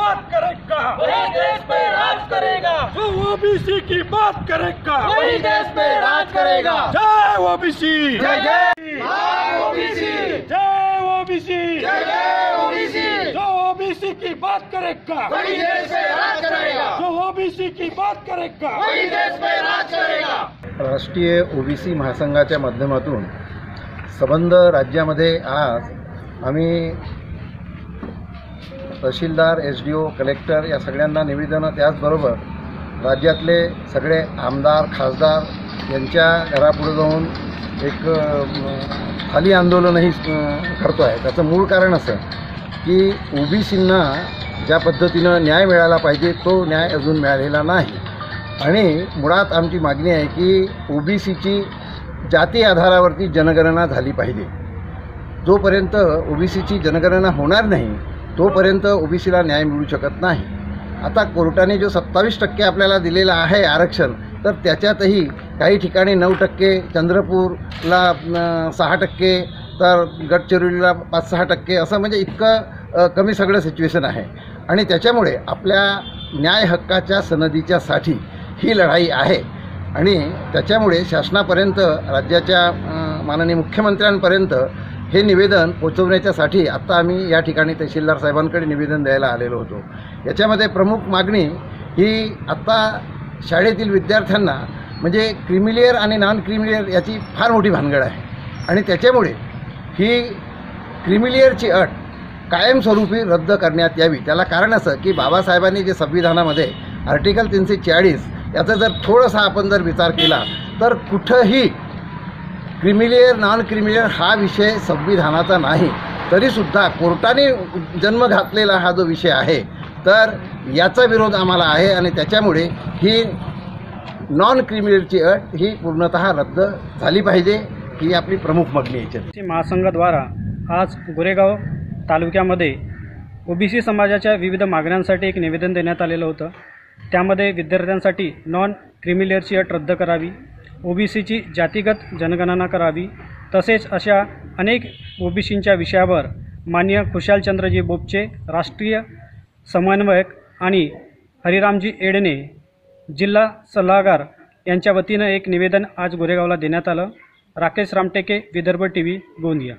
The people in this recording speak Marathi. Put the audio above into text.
बात करेगा। वही देश पे राज करेगा। जो ओबीसी की बात करेगा। वही देश पे राज करेगा। जय ओबीसी जय जय। ओबीसी जय ओबीसी जय जय ओबीसी जो ओबीसी की बात करेगा। वही देश पे राज करेगा। जो ओबीसी की बात करेगा। वही देश पे राज करेगा। राष्ट्रीय ओबीसी महासंघाच्या माध्यमातून संबंध राज्यामध्ये आज आम्ही तहसीलदार एस डी ओ कलेक्टर या सगळ्यांना निवेदनं त्याचबरोबर राज्यातले सगळे आमदार खासदार यांच्या घरापुढे जाऊन एक खाली आंदोलनही करतो आहे त्याचं मूळ कारण असं की ओबीसींना ज्या पद्धतीनं न्याय मिळाला पाहिजे तो न्याय अजून मिळालेला नाही. आणि मुळात आमची मागणी आहे की ओबीसीची जाती आधारावरती जनगणना झाली पाहिजे. जोपर्यंत ओबीसीची जनगणना होणार नाही तोपर्यंत ओबीसीला न्याय मिळू शकत नाही. आता कोर्टाने जो सत्तावीस टक्के आपल्याला दिलेला आहे आरक्षण तर त्याच्यातही काही ठिकाणी नऊ टक्के चंद्रपूरला सहा टक्के तर गडचिरोलीला पाच सहा टक्के असं म्हणजे इतकं कमी सगळं सिच्युएशन आहे. आणि त्याच्यामुळे आपल्या न्याय हक्काच्या सनदीच्यासाठी ही लढाई आहे. आणि त्याच्यामुळे शासनापर्यंत राज्याच्या माननीय मुख्यमंत्र्यांपर्यंत हे निवेदन पोचवण्याच्यासाठी आत्ता आम्ही या ठिकाणी तहसीलदार साहेबांकडे निवेदन द्यायला आलेलो होतो. याच्यामध्ये प्रमुख मागणी ही आत्ता शाळेतील विद्यार्थ्यांना म्हणजे क्रिमिलियर आणि नॉन क्रिमिलियर याची फार मोठी भानगड आहे. आणि त्याच्यामुळे ही क्रिमिलियरची अट कायमस्वरूपी रद्द करण्यात यावी. त्याला कारण असं की बाबासाहेबांनी जे संविधानामध्ये आर्टिकल तीनशे चाळीस याचा जर थोडासा आपण जर विचार केला तर कुठंही क्रिमिलेअर नॉन क्रिमिलेअर हा विषय संविधानाचा नाही. तरीसुद्धा कोर्टाने जन्म घातलेला हा जो विषय आहे तर याचा विरोध आम्हाला आहे आणि त्याच्यामुळे ही नॉन क्रिमिनलची अट ही पूर्णतः रद्द झाली पाहिजे ही आपली प्रमुख मागणी आहे. याच्यात महासंघाद्वारा आज गोरेगाव तालुक्यामध्ये ओबीसी समाजाच्या विविध मागण्यांसाठी एक निवेदन देण्यात आलेलं होतं. त्यामध्ये विद्यार्थ्यांसाठी नॉन क्रिमिलियरची अट रद्द करावी ओबीसीची जातीगत जनगणना करावी. तसेच अशा अनेक ओबीसींच्या विषयावर मान्य खुशालचंद्रजी बोपचे राष्ट्रीय समन्वयक आणि हरिरामजी एडणे जिल्हा सल्लागार यांच्या वतीनं एक निवेदन आज गोरेगावला देण्यात आलं. Rakesh Ramteke Vidarbha T V Gondia.